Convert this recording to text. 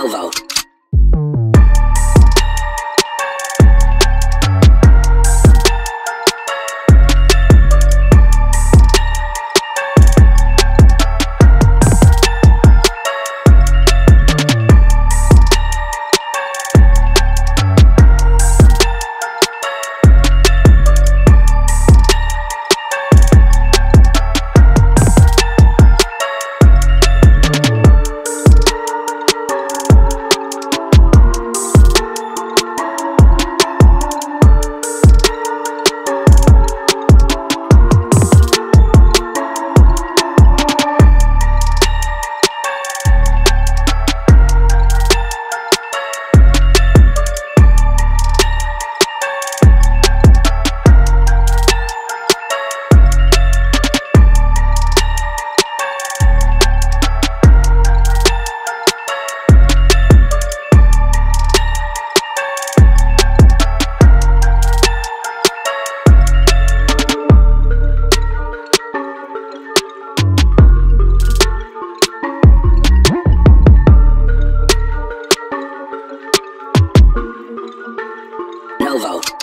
Novo. Delvo.